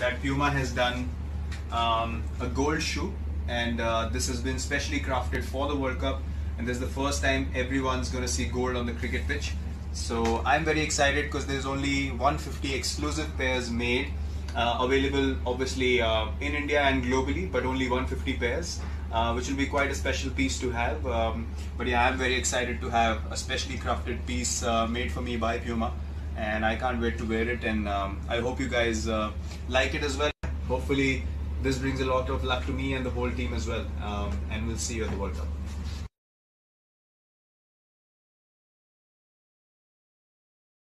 that Puma has done um, a gold shoe, and uh, this has been specially crafted for the World Cup. And this is the first time everyone's going to see gold on the cricket pitch. So I'm very excited because there's only 150 exclusive pairs made uh, available, obviously uh, in India and globally, but only 150 pairs. Uh, which will be quite a special piece to have. Um, but yeah, I'm very excited to have a specially crafted piece uh, made for me by Puma, and I can't wait to wear it. And um, I hope you guys uh, like it as well. Hopefully, this brings a lot of luck to me and the whole team as well. Um, and we'll see you at the World Cup.